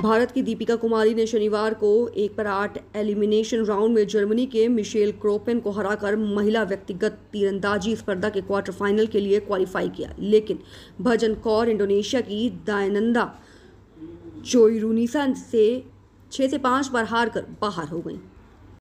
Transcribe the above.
भारत की दीपिका कुमारी ने शनिवार को एक पर आठ एलिमिनेशन राउंड में जर्मनी के मिशेल क्रोपेन को हराकर महिला व्यक्तिगत तीरंदाजी स्पर्धा के क्वार्टर फाइनल के लिए क्वालिफाई किया। लेकिन भजन कौर इंडोनेशिया की दायनंदा चोइरुनिसा से छः से पाँच बार हार कर बाहर हो गई।